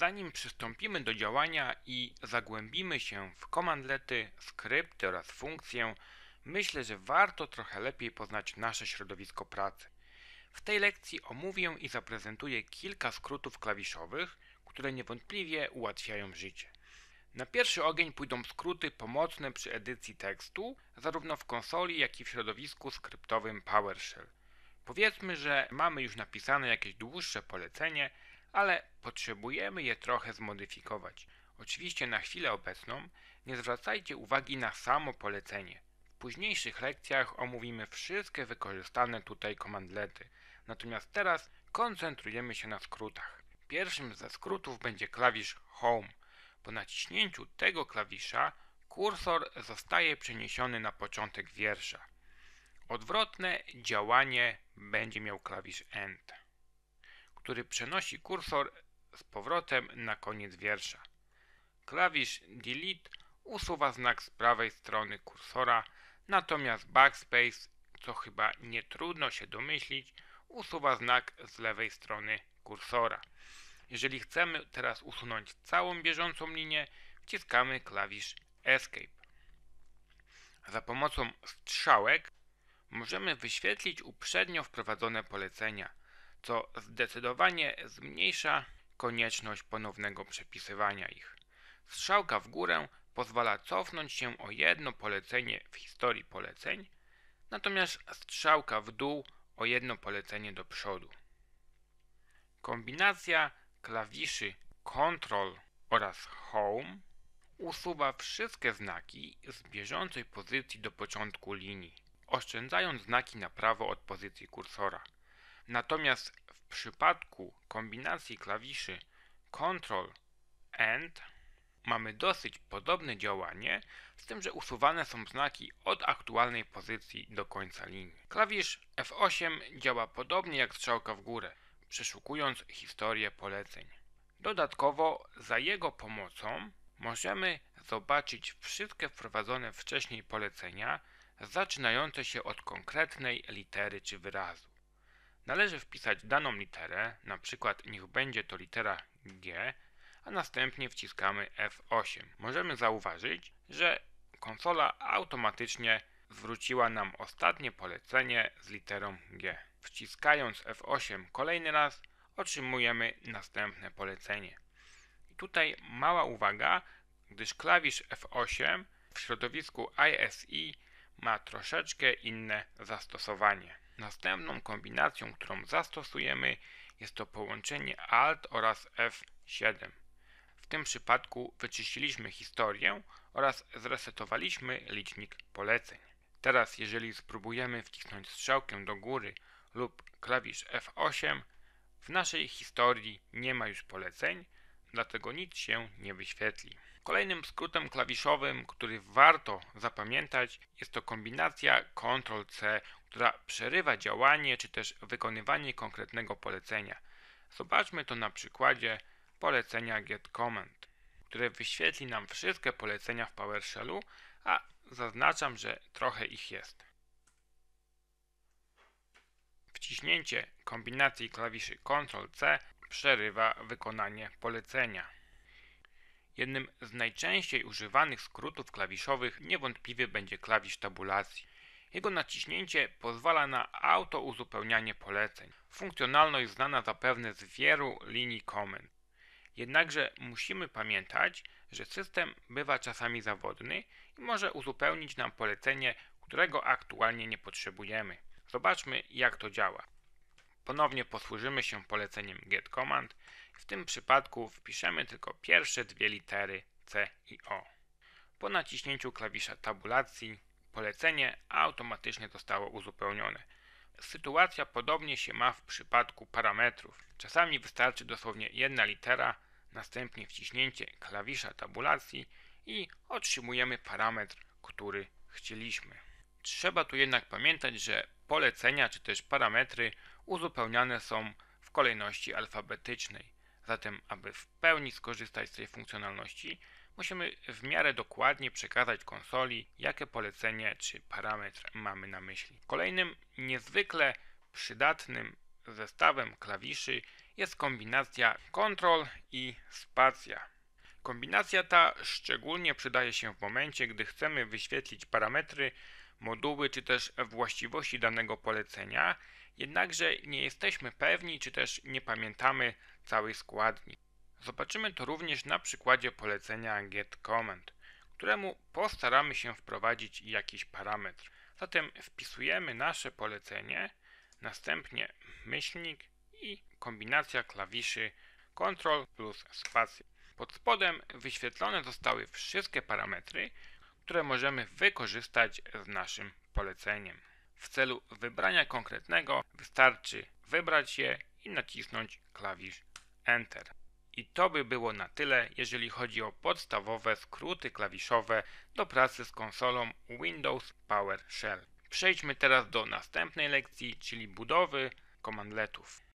Zanim przystąpimy do działania i zagłębimy się w komandlety, skrypty oraz funkcje, myślę, że warto trochę lepiej poznać nasze środowisko pracy. W tej lekcji omówię i zaprezentuję kilka skrótów klawiszowych, które niewątpliwie ułatwiają życie. Na pierwszy ogień pójdą skróty pomocne przy edycji tekstu, zarówno w konsoli, jak i w środowisku skryptowym PowerShell. Powiedzmy, że mamy już napisane jakieś dłuższe polecenie, ale potrzebujemy je trochę zmodyfikować. Oczywiście na chwilę obecną nie zwracajcie uwagi na samo polecenie. W późniejszych lekcjach omówimy wszystkie wykorzystane tutaj komandlety. Natomiast teraz koncentrujemy się na skrótach. Pierwszym ze skrótów będzie klawisz Home. Po naciśnięciu tego klawisza kursor zostaje przeniesiony na początek wiersza. Odwrotne działanie będzie miał klawisz End, który przenosi kursor z powrotem na koniec wiersza. Klawisz Delete usuwa znak z prawej strony kursora, natomiast Backspace, co chyba nie trudno się domyślić, usuwa znak z lewej strony kursora. Jeżeli chcemy teraz usunąć całą bieżącą linię, wciskamy klawisz Escape. Za pomocą strzałek możemy wyświetlić uprzednio wprowadzone polecenia, co zdecydowanie zmniejsza konieczność ponownego przepisywania ich. Strzałka w górę pozwala cofnąć się o jedno polecenie w historii poleceń, natomiast strzałka w dół o jedno polecenie do przodu. Kombinacja klawiszy Ctrl oraz Home usuwa wszystkie znaki z bieżącej pozycji do początku linii, oszczędzając znaki na prawo od pozycji kursora. Natomiast w przypadku kombinacji klawiszy Ctrl End mamy dosyć podobne działanie, z tym, że usuwane są znaki od aktualnej pozycji do końca linii. Klawisz F8 działa podobnie jak strzałka w górę, przeszukując historię poleceń. Dodatkowo za jego pomocą możemy zobaczyć wszystkie wprowadzone wcześniej polecenia zaczynające się od konkretnej litery czy wyrazu. Należy wpisać daną literę, na przykład niech będzie to litera G, a następnie wciskamy F8. Możemy zauważyć, że konsola automatycznie zwróciła nam ostatnie polecenie z literą G. Wciskając F8 kolejny raz otrzymujemy następne polecenie. I tutaj mała uwaga, gdyż klawisz F8 w środowisku ISE ma troszeczkę inne zastosowanie. Następną kombinacją, którą zastosujemy jest to połączenie Alt oraz F7 tym przypadku wyczyściliśmy historię oraz zresetowaliśmy licznik poleceń. Teraz jeżeli spróbujemy wcisnąć strzałkę do góry lub klawisz F8, w naszej historii nie ma już poleceń, dlatego nic się nie wyświetli. Kolejnym skrótem klawiszowym, który warto zapamiętać, jest to kombinacja Ctrl-C, która przerywa działanie czy też wykonywanie konkretnego polecenia. Zobaczmy to na przykładzie polecenia getCommand, które wyświetli nam wszystkie polecenia w PowerShellu, a zaznaczam, że trochę ich jest. Wciśnięcie kombinacji klawiszy Ctrl-C przerywa wykonanie polecenia. Jednym z najczęściej używanych skrótów klawiszowych niewątpliwie będzie klawisz tabulacji. Jego naciśnięcie pozwala na auto uzupełnianie poleceń. Funkcjonalność znana zapewne z wielu linii komend. Jednakże musimy pamiętać, że system bywa czasami zawodny i może uzupełnić nam polecenie, którego aktualnie nie potrzebujemy. Zobaczmy jak to działa. Ponownie posłużymy się poleceniem getCommand. W tym przypadku wpiszemy tylko pierwsze dwie litery C i O. Po naciśnięciu klawisza tabulacji polecenie automatycznie zostało uzupełnione. Sytuacja podobnie się ma w przypadku parametrów. Czasami wystarczy dosłownie jedna litera, następnie wciśnięcie klawisza tabulacji i otrzymujemy parametr, który chcieliśmy. Trzeba tu jednak pamiętać, że polecenia czy też parametry uzupełniane są w kolejności alfabetycznej. Zatem, aby w pełni skorzystać z tej funkcjonalności, musimy w miarę dokładnie przekazać konsoli, jakie polecenie czy parametr mamy na myśli. Kolejnym niezwykle przydatnym zestawem klawiszy jest kombinacja Ctrl i spacja. Kombinacja ta szczególnie przydaje się w momencie, gdy chcemy wyświetlić parametry, moduły czy też właściwości danego polecenia, jednakże nie jesteśmy pewni czy też nie pamiętamy całej składni. Zobaczymy to również na przykładzie polecenia getCommand, któremu postaramy się wprowadzić jakiś parametr. Zatem wpisujemy nasze polecenie, następnie myślnik i kombinacja klawiszy Ctrl plus spacja. Pod spodem wyświetlone zostały wszystkie parametry, które możemy wykorzystać z naszym poleceniem. W celu wybrania konkretnego wystarczy wybrać je i nacisnąć klawisz Enter. I to by było na tyle, jeżeli chodzi o podstawowe skróty klawiszowe do pracy z konsolą Windows PowerShell. Przejdźmy teraz do następnej lekcji, czyli budowy komandletów.